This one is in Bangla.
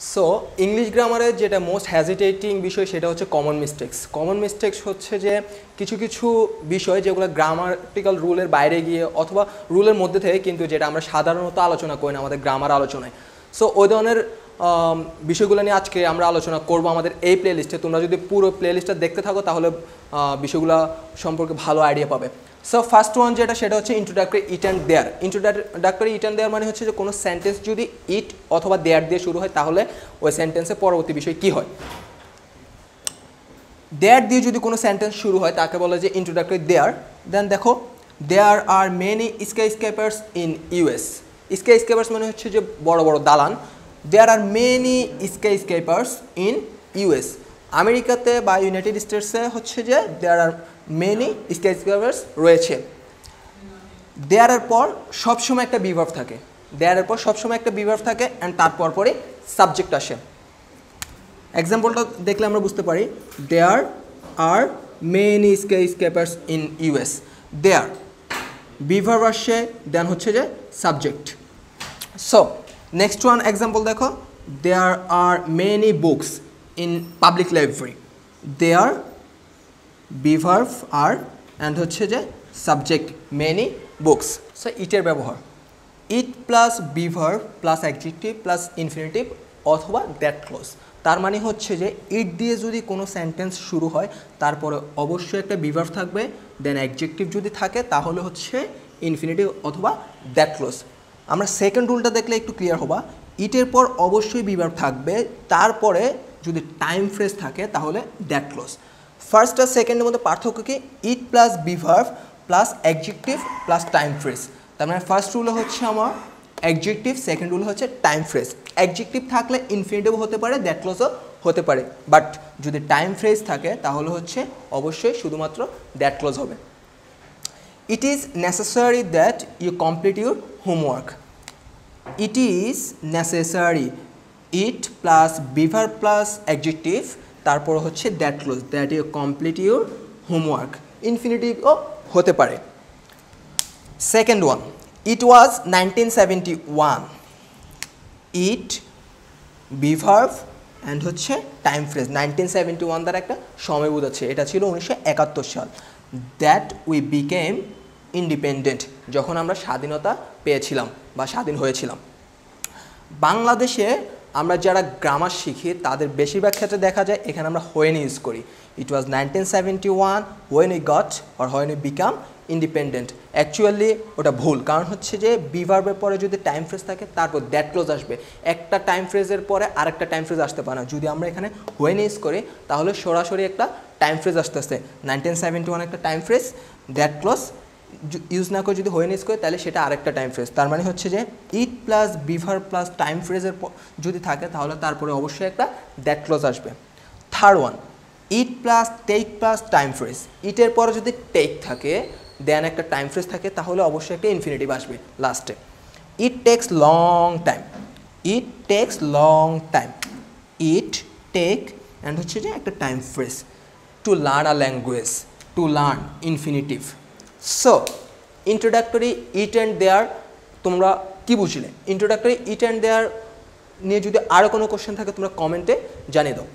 সো ইংলিশ গ্রামারের যেটা মোস্ট হ্যাজিটেটিং বিষয় সেটা হচ্ছে কমন মিস্টেক্স কমন মিস্টেক্স হচ্ছে যে কিছু কিছু বিষয় যেগুলো গ্রামারটিক্যাল রুলের বাইরে গিয়ে অথবা রুলের মধ্যে থেকে কিন্তু যেটা আমরা সাধারণত আলোচনা করি না আমাদের গ্রামার আলোচনায়। সো ওই ধরনের বিষয়গুলো নিয়ে আজকে আমরা আলোচনা করব আমাদের এই প্লেলিস্টে তোমরা যদি পুরো প্লেলিস্টটা দেখতে থাকো, তাহলে বিষয়গুলো সম্পর্কে ভালো আইডিয়া পাবে। সো ফার্স্ট ওয়ান যেটা, সেটা হচ্ছে introductory it and there introductory it and there মানে হচ্ছে যে কোনো সেন্টেন্স যদি ইট অথবা দেয়ার দিয়ে শুরু হয়, তাহলে ওই সেন্টেন্সের পরবর্তী বিষয় কী হয়? দেয়ার দিয়ে যদি কোনো সেন্টেন্স শুরু হয়, তাকে বলে যে ইন্ট্রোডাক্টরি দেয়ার দেন দেখো there are many skyscrapers in US skyscrapers মানে হচ্ছে যে বড় বড় দালান। There are many skyscrapers in US আমেরিকাতে বা ইউনাইটেড স্টেটসে হচ্ছে যে দেয়ার আর মেনি স্কাই স্কেপার্স রয়েছে দেয়ারের পর সবসময় একটা বিভার্ভ থাকে। দেয়ারের পর সবসময় একটা বিভার্ভ থাকে অ্যান্ড তারপর পরে সাবজেক্ট আসে। এক্সাম্পলটা দেখলে আমরা বুঝতে পারি। There are many skyscrapers in US there be verb আসছে দেন হচ্ছে যে subject so next one example দেখো। There are many books in public library there be verb are and হচ্ছে যে সাবজেক্ট মেনি বুকস সো ইটের ব্যবহার। It plus be verb plus adjective plus infinitive অথবা দ্যাট ক্লোজ তার মানে হচ্ছে যে ইট দিয়ে যদি কোনো সেন্টেন্স শুরু হয়, তারপরে অবশ্যই একটা বিভার্ভ থাকবে। দেন অ্যাডজেক্টিভ যদি থাকে, তাহলে হচ্ছে ইনফিনিটিভ অথবা দ্যাট ক্লোজ আমরা সেকেন্ড রুলটা দেখলে একটু ক্লিয়ার হবা। ইটের পর অবশ্যই বিভার্ভ থাকবে, তারপরে যদি টাইম ফ্রেজ থাকে তাহলে দ্যাট ক্লোজ ফার্স্ট আর সেকেন্ডের মধ্যে পার্থক্য কি? It plus be verb plus adjective plus time phrase তার মানে ফার্স্ট রুল হচ্ছে আমার অ্যাডজেক্টিভ সেকেন্ড রুল হচ্ছে টাইম ফ্রেজ অ্যাডজেক্টিভ থাকলে ইনফিনিটিভ হতে পারে দ্যাট ক্লোজও হতে পারে। বাট যদি টাইম ফ্রেজ থাকে তাহলে হচ্ছে অবশ্যই শুধুমাত্র দ্যাট ক্লোজ হবে। It is necessary that you complete your homework. It is necessary. It plus beaver plus adjective, তারপর হচ্ছে that clause that you complete your homework ইনফিনিটিভও হতে পারে। Second one it was nineteen seventy one it be verb and হচ্ছে time phrase nineteen seventy one দ্বারা একটা সময় বোঝাচ্ছে। এটা ছিল উনিশশো একাত্তর সাল। দ্যাট উই বিকেম ইন্ডিপেন্ডেন্ট যখন আমরা স্বাধীনতা পেয়েছিলাম বা স্বাধীন হয়েছিলাম। বাংলাদেশে আমরা যারা গ্রামার শিখি, তাদের বেশিরভাগ ক্ষেত্রে দেখা যায় এখানে আমরা হোয়েন ইউজ করি। It was nineteen seventy one when we got or when we became independent actually ওটা ভুল। কারণ হচ্ছে যে বিভার্বের পরে যদি টাইম ফ্রেজ থাকে, তারপর দ্যাট ক্লোজ আসবে। একটা টাইম ফ্রেজের পরে আরেকটা টাইম ফ্রেজ আসতে পারে না। যদি আমরা এখানে হোয়েন ইউজ করি, তাহলে সরাসরি একটা টাইম ফ্রেজ আসতেছে। নাইনটিন সেভেন্টি ওয়ান একটা time phrase that clause use না করে যদি হোয়েন ইউজ করে, তাহলে সেটা আরেকটা টাইম ফ্রেজ তার মানে হচ্ছে যে it plus be verb plus time ফ্রেজের যদি থাকে, তাহলে তারপরে অবশ্যই একটা দ্যাট ক্লোজ আসবে। Third one it plus take plus time phrase ইটের পরে যদি টেক থাকে দেন একটা টাইম ফ্রেজ থাকে, তাহলে অবশ্যই একটা ইনফিনিটিভ আসবে লাস্টে it takes long time it takes long time it take and হচ্ছে যে একটা time phrase to learn a language to learn infinitive so introductory it and there তোমরা কি বুঝলে? ইন্ট্রোডাক্টরি ইট অ্যান্ড দেয়ার নিয়ে যদি আরও কোনো কোশ্চেন থাকে, তোমরা কমেন্টে জানিয়ে দাও।